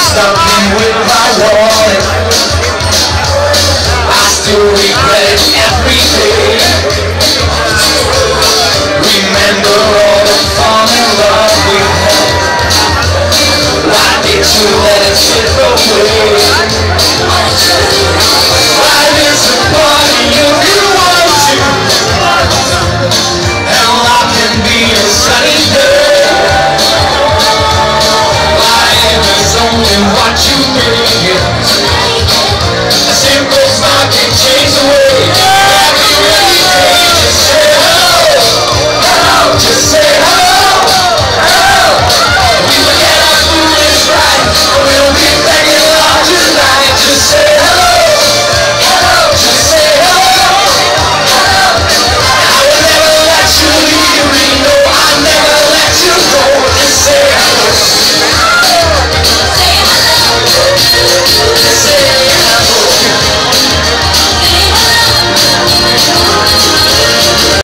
stuck in with my wallet.